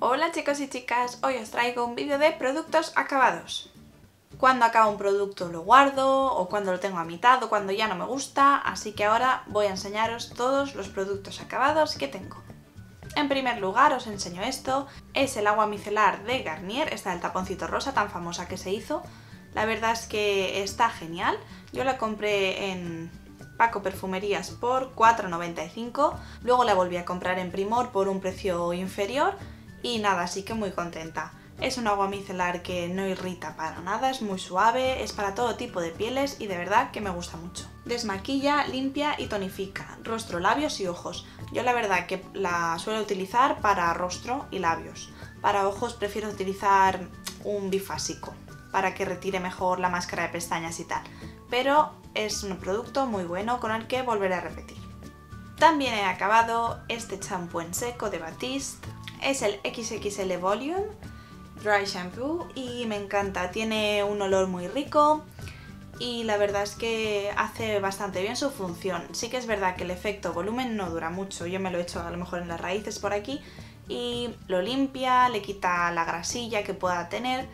Hola chicos y chicas, hoy os traigo un vídeo de productos acabados. Cuando acabo un producto lo guardo, o cuando lo tengo a mitad, o cuando ya no me gusta, así que ahora voy a enseñaros todos los productos acabados que tengo. En primer lugar os enseño esto, es el agua micelar de Garnier, esta del taponcito rosa tan famosa que se hizo. La verdad es que está genial, yo la compré en Paco Perfumerías por 4,95, luego la volví a comprar en Primor por un precio inferior y nada, así que muy contenta. Es un agua micelar que no irrita para nada, es muy suave, es para todo tipo de pieles y de verdad que me gusta mucho. Desmaquilla, limpia y tonifica, rostro, labios y ojos. Yo la verdad que la suelo utilizar para rostro y labios. Para ojos prefiero utilizar un bifásico para que retire mejor la máscara de pestañas y tal. Pero es un producto muy bueno con el que volveré a repetir. También he acabado este champú en seco de Batiste. Es el XXL Volume Dry Shampoo y me encanta. Tiene un olor muy rico y la verdad es que hace bastante bien su función. Sí que es verdad que el efecto volumen no dura mucho. Yo me lo he hecho a lo mejor en las raíces por aquí y lo limpia, le quita la grasilla que pueda tener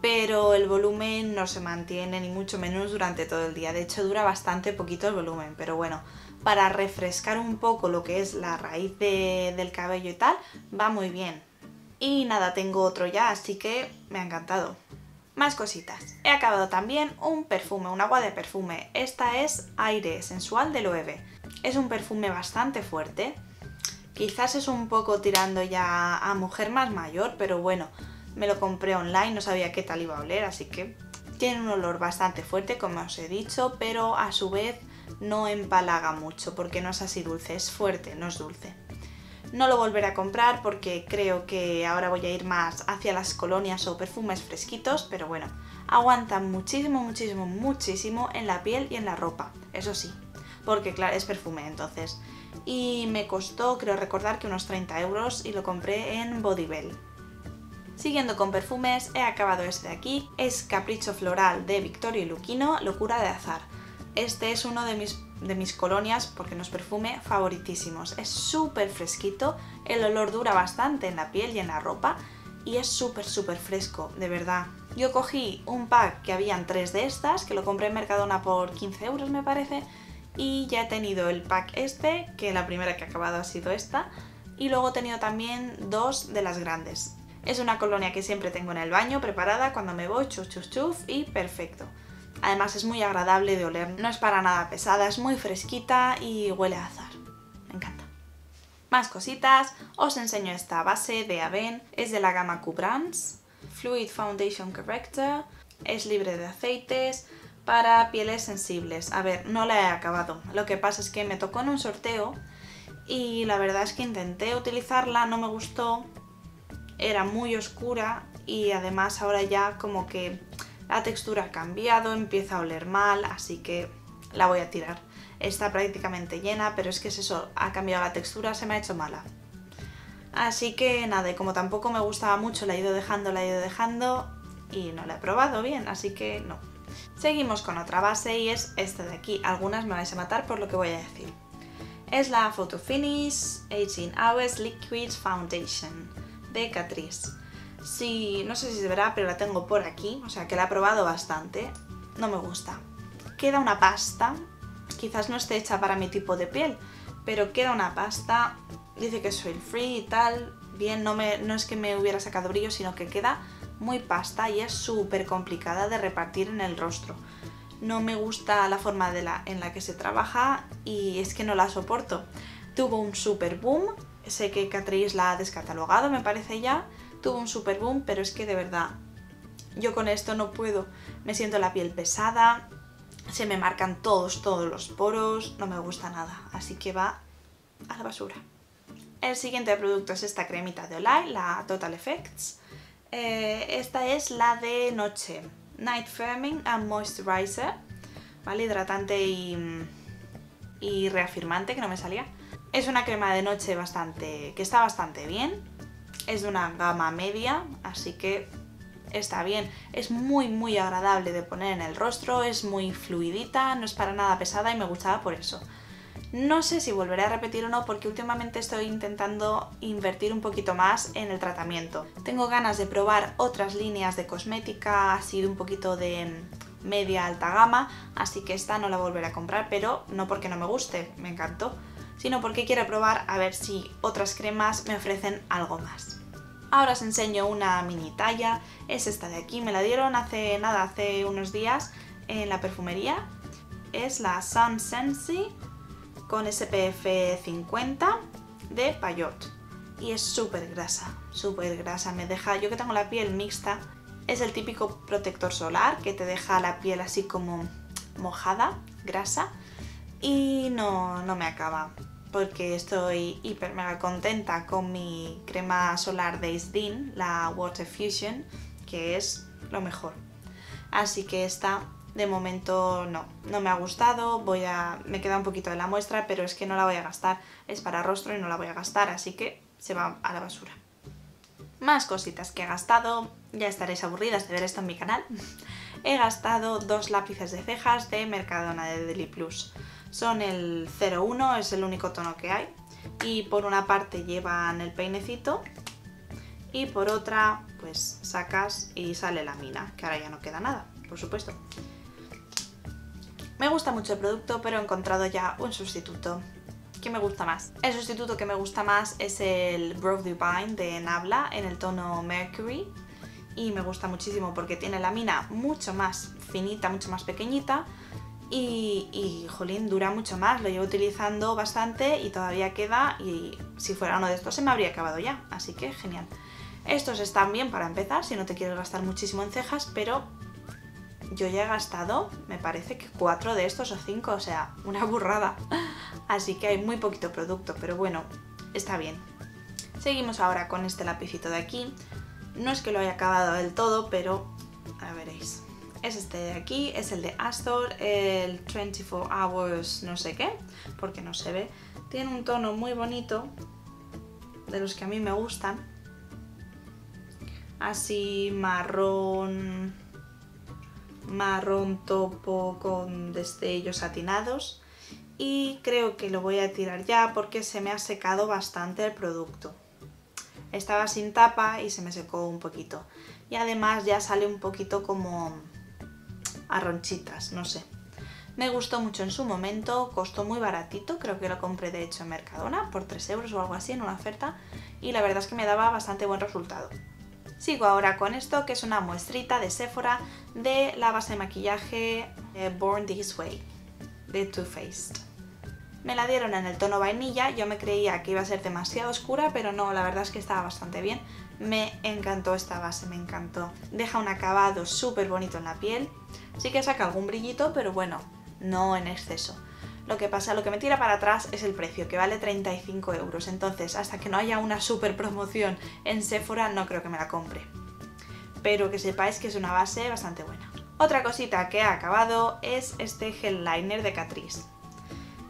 pero el volumen no se mantiene ni mucho menos durante todo el día. De hecho dura bastante poquito el volumen, pero bueno, para refrescar un poco lo que es la raíz del cabello y tal, va muy bien. Y nada, tengo otro ya, así que me ha encantado. Más cositas. He acabado también un perfume, un agua de perfume. Esta es Aire Sensual de Loewe. Es un perfume bastante fuerte. Quizás es un poco tirando ya a mujer más mayor, pero bueno, me lo compré online, no sabía qué tal iba a oler, así que tiene un olor bastante fuerte, como os he dicho, pero a su vez no empalaga mucho, porque no es así dulce, es fuerte, no es dulce. No lo volveré a comprar porque creo que ahora voy a ir más hacia las colonias o perfumes fresquitos, pero bueno, aguantan muchísimo, muchísimo, muchísimo en la piel y en la ropa, eso sí, porque claro, es perfume entonces. Y me costó, creo recordar que unos 30 euros y lo compré en Bodybell. Siguiendo con perfumes, he acabado este de aquí, es Capricho Floral de Victorio y Luquino, Locura de Azar. Este es uno de mis, de mis colonias, porque no es perfume, favoritísimos. Es súper fresquito, el olor dura bastante en la piel y en la ropa y es súper súper fresco, de verdad. Yo cogí un pack que habían tres de estas, que lo compré en Mercadona por 15 euros me parece, y ya he tenido el pack este, que la primera que he acabado ha sido esta, y luego he tenido también dos de las grandes. Es una colonia que siempre tengo en el baño preparada cuando me voy, chuf chuf chuf y perfecto. Además es muy agradable de oler, no es para nada pesada, es muy fresquita y huele a azar. Me encanta. Más cositas, os enseño esta base de Aven, es de la gama Q-Brands, Fluid Foundation Corrector, es libre de aceites, para pieles sensibles. A ver, no la he acabado, lo que pasa es que me tocó en un sorteo y la verdad es que intenté utilizarla, no me gustó, era muy oscura y además ahora ya como que la textura ha cambiado, empieza a oler mal, así que la voy a tirar. Está prácticamente llena, pero es que es eso, ha cambiado la textura, se me ha hecho mala. Así que nada, y como tampoco me gustaba mucho, la he ido dejando, la he ido dejando y no la he probado bien, así que no. Seguimos con otra base y es esta de aquí. Algunas me vais a matar por lo que voy a decir. Es la Photo Finish 18 Hours Liquid Foundation de Catrice. Si, no sé si se verá, pero la tengo por aquí, o sea que la he probado bastante. No me gusta. Queda una pasta, quizás no esté hecha para mi tipo de piel, pero queda una pasta, dice que soy free y tal, bien, no, me, no es que me hubiera sacado brillo, sino que queda muy pasta y es súper complicada de repartir en el rostro. No me gusta la forma de la, en la que se trabaja y es que no la soporto. Tuvo un super boom Sé que Catrice la ha descatalogado, me parece ya. Tuvo un super boom, pero es que de verdad, yo con esto no puedo. Me siento la piel pesada, se me marcan todos, todos los poros, no me gusta nada. Así que va a la basura. El siguiente producto es esta cremita de Olay, la Total Effects. Eh, esta es la de noche, Night Firming and Moisturizer, ¿vale? Hidratante y, y reafirmante, que no me salía. Es una crema de noche bastante que está bastante bien. Es de una gama media, así que está bien. Es muy muy agradable de poner en el rostro, es muy fluidita, no es para nada pesada y me gustaba por eso. No sé si volveré a repetir o no porque últimamente estoy intentando invertir un poquito más en el tratamiento. Tengo ganas de probar otras líneas de cosmética, así de un poquito de media alta gama, así que esta no la volveré a comprar, pero no porque no me guste, me encantó, sino porque quiero probar a ver si otras cremas me ofrecen algo más. Ahora os enseño una mini talla, es esta de aquí, me la dieron hace nada, hace unos días en la perfumería. Es la Sun Sensi con SPF 50 de Payot. Y es súper grasa, súper grasa, me deja, yo que tengo la piel mixta, es el típico protector solar que te deja la piel así como mojada, grasa, y no, no me acaba porque estoy hiper mega contenta con mi crema solar de Isdin, la Water Fusion, que es lo mejor. Así que esta de momento no, no me ha gustado, voy a, me queda un poquito de la muestra, pero es que no la voy a gastar, es para rostro y no la voy a gastar, así que se va a la basura. Más cositas que he gastado, ya estaréis aburridas de ver esto en mi canal. he gastado dos lápices de cejas de Mercadona de Deli Plus. Son el 01, es el único tono que hay. Y por una parte llevan el peinecito y por otra pues sacas y sale la mina, que ahora ya no queda nada, por supuesto. Me gusta mucho el producto, pero he encontrado ya un sustituto. ¿Qué me gusta más? El sustituto que me gusta más es el Brow Divine de Nabla en el tono Mercury. Y me gusta muchísimo porque tiene la mina mucho más finita, mucho más pequeñita y, jolín, dura mucho más, lo llevo utilizando bastante y todavía queda y si fuera uno de estos se me habría acabado ya, así que genial. Estos están bien para empezar si no te quieres gastar muchísimo en cejas, pero yo ya he gastado, me parece que cuatro de estos o cinco, o sea, una burrada. Así que hay muy poquito producto, pero bueno, está bien. Seguimos ahora con este lapicito de aquí. No es que lo haya acabado del todo, pero a veréis es este de aquí, es el de Astor, el 24 Hours no sé qué, porque no se ve. Tiene un tono muy bonito, de los que a mí me gustan. Así marrón, marrón topo con destellos satinados. Y creo que lo voy a tirar ya porque se me ha secado bastante el producto. Estaba sin tapa y se me secó un poquito. Y además ya sale un poquito como a ronchitas, no sé. Me gustó mucho en su momento, costó muy baratito, creo que lo compré de hecho en Mercadona por 3 euros o algo así en una oferta y la verdad es que me daba bastante buen resultado. Sigo ahora con esto que es una muestrita de Sephora de la base de maquillaje eh, Born This Way de Too Faced. Me la dieron en el tono vainilla, yo me creía que iba a ser demasiado oscura, pero no, la verdad es que estaba bastante bien. Me encantó esta base, me encantó. Deja un acabado súper bonito en la piel. Sí que saca algún brillito, pero bueno, no en exceso. Lo que pasa, lo que me tira para atrás es el precio, que vale 35 euros. Entonces, hasta que no haya una super promoción en Sephora, no creo que me la compre. Pero que sepáis que es una base bastante buena. Otra cosita que ha acabado es este gel liner de Catrice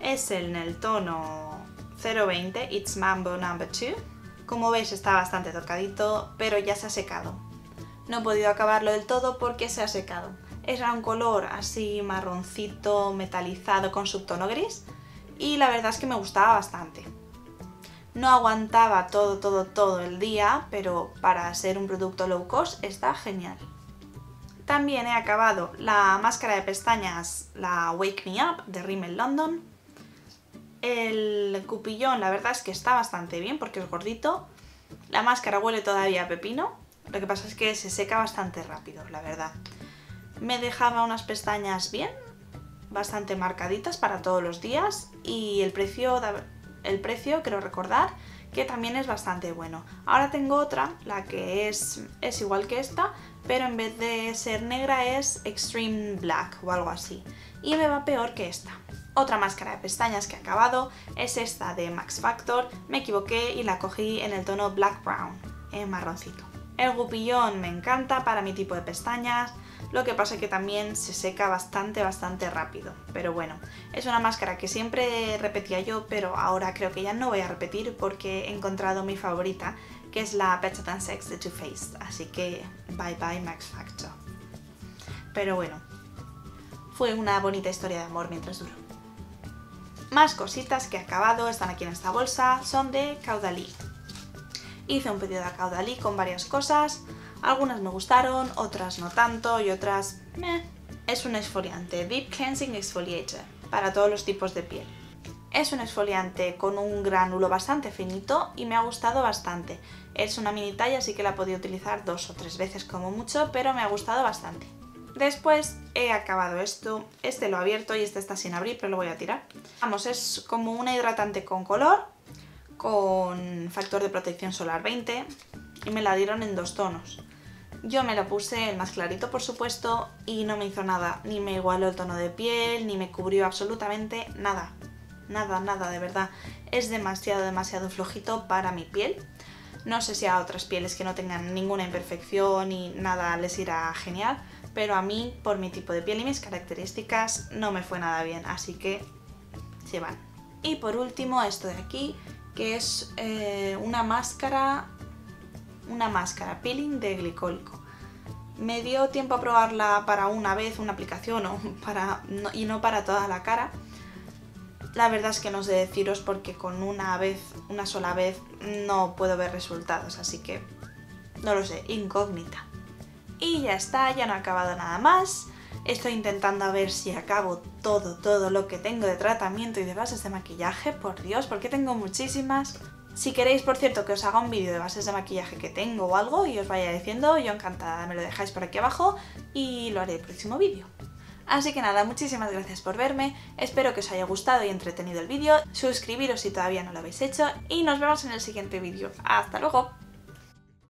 es en el tono 020 It's Mambo Number 2. Como veis está bastante tocadito, pero ya se ha secado. No he podido acabarlo del todo porque se ha secado. Era un color así marroncito, metalizado con subtono gris y la verdad es que me gustaba bastante. No aguantaba todo, todo, todo el día, pero para ser un producto low cost está genial. También he acabado la máscara de pestañas, la Wake Me Up de Rimmel London, el cupillón la verdad es que está bastante bien porque es gordito. La máscara huele todavía a pepino. Lo que pasa es que se seca bastante rápido, la verdad. Me dejaba unas pestañas bien, bastante marcaditas para todos los días y el precio, el precio quiero recordar que también es bastante bueno. Ahora tengo otra, la que es, es igual que esta, pero en vez de ser negra es Extreme Black o algo así. Y me va peor que esta. Otra máscara de pestañas que he acabado es esta de Max Factor, me equivoqué y la cogí en el tono Black Brown, en marroncito. El gupillón me encanta para mi tipo de pestañas, lo que pasa es que también se seca bastante, bastante rápido. Pero bueno, es una máscara que siempre repetía yo, pero ahora creo que ya no voy a repetir porque he encontrado mi favorita, que es la Better Than Sex de Too Faced. Así que bye bye Max Factor. Pero bueno, fue una bonita historia de amor mientras duró. Más cositas que he acabado, están aquí en esta bolsa, son de Caudalí. Hice un pedido de Caudalí con varias cosas, algunas me gustaron, otras no tanto y otras... Meh. Es un exfoliante, Deep Cleansing Exfoliator, para todos los tipos de piel. Es un exfoliante con un gránulo bastante finito y me ha gustado bastante. Es una mini talla, así que la he podido utilizar dos o tres veces como mucho, pero me ha gustado bastante. Después he acabado esto, este lo he abierto y este está sin abrir, pero lo voy a tirar. Vamos, es como una hidratante con color, con factor de protección solar 20 y me la dieron en dos tonos. Yo me la puse el más clarito, por supuesto, y no me hizo nada. Ni me igualó el tono de piel, ni me cubrió absolutamente nada. Nada, nada, de verdad. Es demasiado, demasiado flojito para mi piel. No sé si a otras pieles que no tengan ninguna imperfección y nada les irá genial, pero a mí, por mi tipo de piel y mis características, no me fue nada bien, así que se van. Y por último, esto de aquí, que es eh, una máscara una máscara peeling de glicólico. Me dio tiempo a probarla para una vez, una aplicación para, y no para toda la cara. La verdad es que no sé deciros porque con una vez, una sola vez, no puedo ver resultados, así que no lo sé, incógnita. Y ya está, ya no he acabado nada más. Estoy intentando a ver si acabo todo, todo lo que tengo de tratamiento y de bases de maquillaje. Por Dios, porque tengo muchísimas. Si queréis, por cierto, que os haga un vídeo de bases de maquillaje que tengo o algo y os vaya diciendo, yo encantada me lo dejáis por aquí abajo y lo haré el próximo vídeo. Así que nada, muchísimas gracias por verme, espero que os haya gustado y entretenido el vídeo, suscribiros si todavía no lo habéis hecho y nos vemos en el siguiente vídeo. ¡Hasta luego!